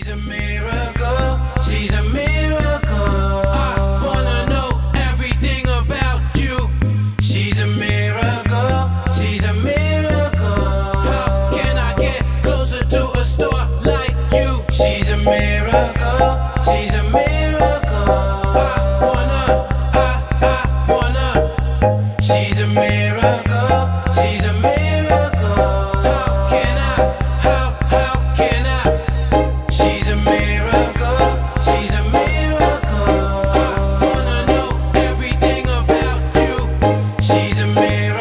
She's a miracle.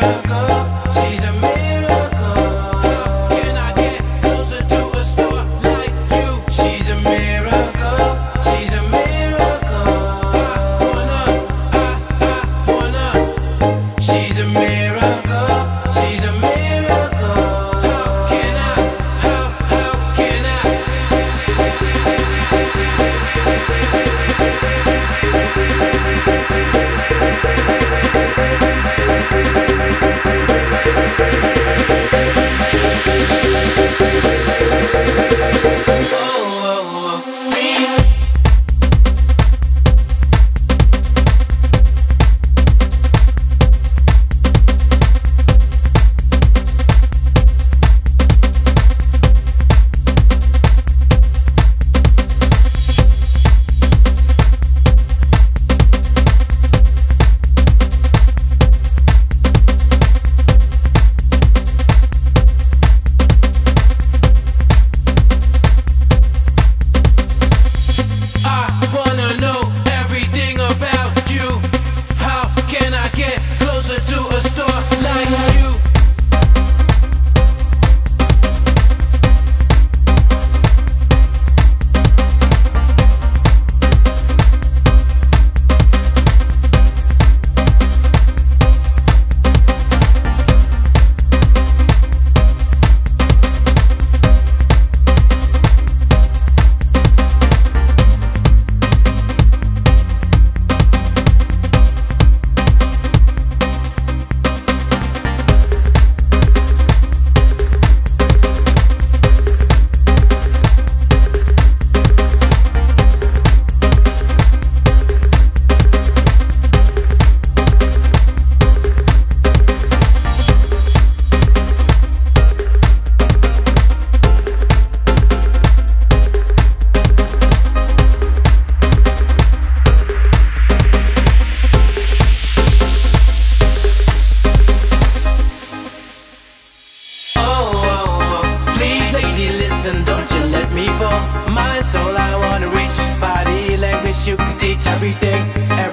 A Listen, don't you let me fall. My soul, I wanna reach. Body language you can teach. Everything, everything.